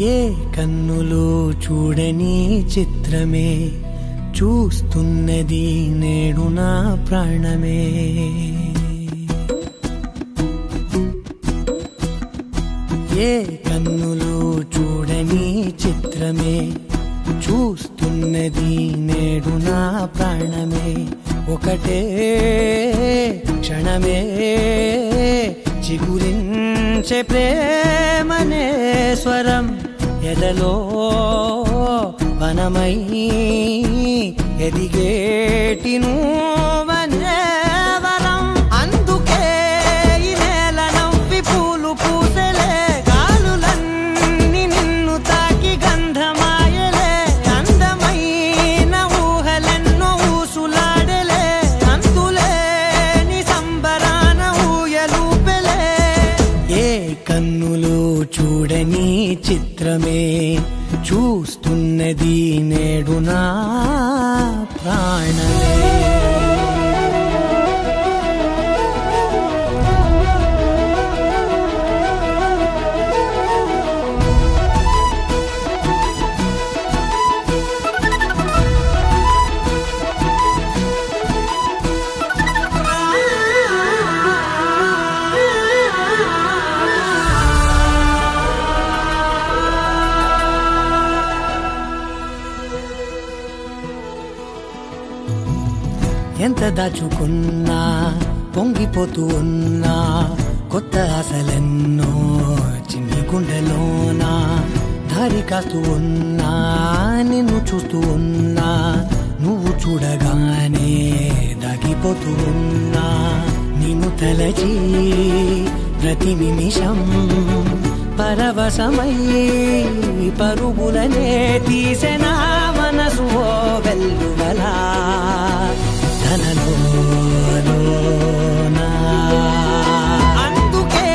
ఏ కన్నులు చూడని చిత్రమే? చూస్తున్నది నేడు నా ప్రాణమే. ఏ కన్నులు చూడని చిత్రమే? చూస్తున్నది నేడు నా ప్రాణమే. ఒకటే క్షణమే చిగురించే ప్రేమనే స్వరం. ఎదలో వనమై ఎదిగేటి నువ్వనే చిత్రమే చూస్తున్నది నేడు నా ప్రాణమే. ఎంత దాచుకున్నా పొంగిపోతూ ఉన్నా కొత్త ఆశలెన్నో చిన్ని గుండెలోనా దారి కాస్తూ ఉన్నా నిన్ను చూస్తూ ఉన్నా నువ్వు చూడగానే దాగిపోతూ ఉన్నా నిన్ను తలచి ప్రతి నిమిషం పరవశమై పరుగులనే తీసెన మనసు వెల్లువలా. తనలోనా అందుకే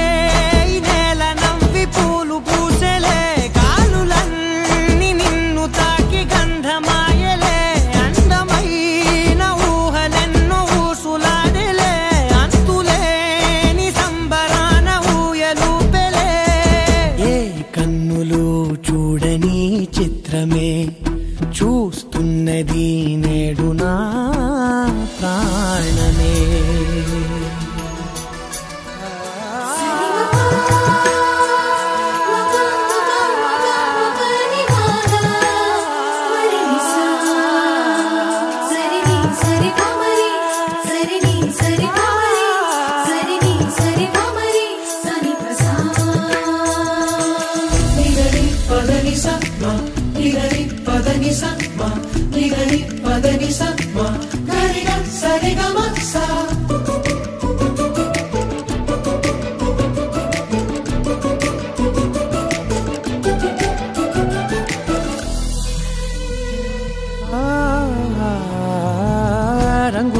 నేల నవ్వి పూలు పూసెలే గాలులన్నీ నిన్ను తాకి గంధమాయలే అందమైన ఊహలెన్నో ఊసులాడలే అంతులేని సంబరాన ఊయలూపెలే ఏ కన్నులు చూడని చిత్రమే చూస్తున్నది నేడు నా ప్రాణమే.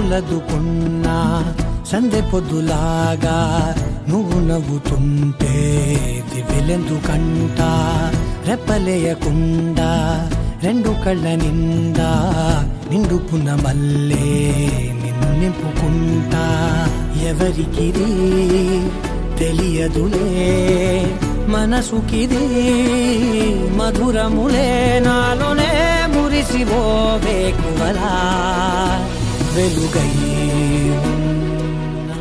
రంగులదుకున్నా సందె పొద్దులాగా నువ్వు నవ్వుతుంటే దివ్యలెందుకంట రెప్పలేయకుండా రెండు కళ్ళ నిండా నిండుకున్న మల్లే నిన్ను నింపుకుంటా. ఎవరికిది తెలియదులే మనసుకిది మధురములే నాలోనే మురిసివో వేకువలా వెలుగై ఉన్నా.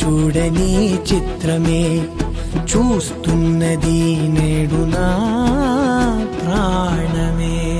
చూడని చిత్రమే చూస్తున్నది నేడు నా ప్రాణమే.